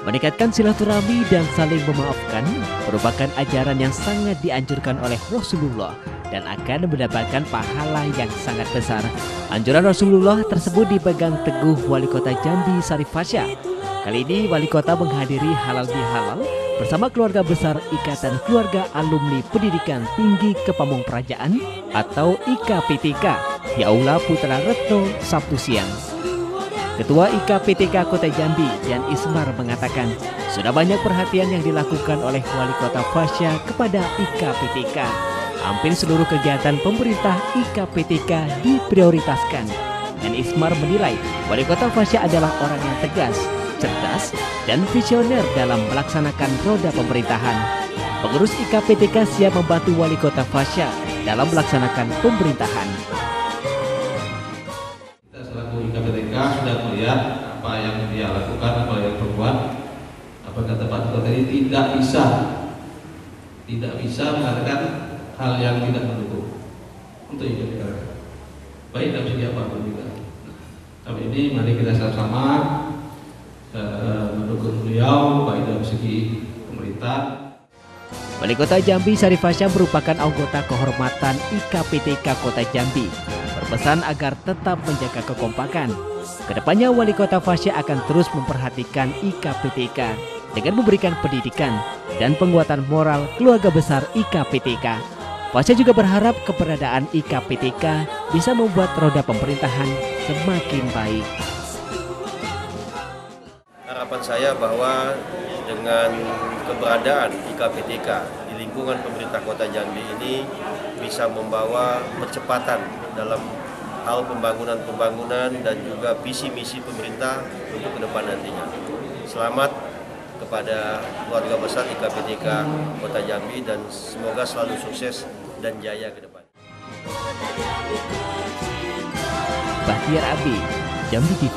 Meningkatkan silaturahmi dan saling memaafkan merupakan ajaran yang sangat dianjurkan oleh Rasulullah dan akan mendapatkan pahala yang sangat besar. Anjuran Rasulullah tersebut dipegang teguh Wali Kota Jambi Sarif Fasya. Kali ini Wali Kota menghadiri halal bihalal bersama keluarga besar Ikatan Keluarga Alumni Pendidikan Tinggi Kepamung Perajaan atau IKPTK di Aula Putra Retno Sabtu siang. Ketua IKPTK Kota Jambi, Jan Ismar mengatakan, sudah banyak perhatian yang dilakukan oleh Wali Kota Fasya kepada IKPTK. Hampir seluruh kegiatan pemerintah IKPTK diprioritaskan. Dan Ismar menilai Wali Kota Fasya adalah orang yang tegas, cerdas, dan visioner dalam melaksanakan roda pemerintahan. Pengurus IKPTK siap membantu Wali Kota Fasya dalam melaksanakan pemerintahan. Sudah melihat apa yang dia lakukan, apa yang berbuat. Apa kata Pak Tito tadi tidak bisa, tidak bisa mengatakan hal yang tidak mendukung untuk hidup negara. Baik dalam segi apa pun juga. Tapi ini mari kita sama-sama uh, mendukung beliau baik dalam segi pemerintah. Wali Kota Jambi Sarif merupakan anggota kehormatan IKPTK Kota Jambi berpesan agar tetap menjaga kekompakan. Ke depannya Wali Kota Fasya akan terus memperhatikan IKPTK dengan memberikan pendidikan dan penguatan moral keluarga besar IKPTK. Fasya juga berharap keberadaan IKPTK bisa membuat roda pemerintahan semakin baik. Harapan saya bahwa dengan keberadaan IKPTK di lingkungan pemerintah kota Jambi ini bisa membawa percepatan dalam hal pembangunan-pembangunan dan juga visi misi pemerintah untuk ke depan nantinya. Selamat kepada keluarga besar IKPTK Kota Jambi dan semoga selalu sukses dan jaya ke depan. Bahtiar Abi, Jambi TV.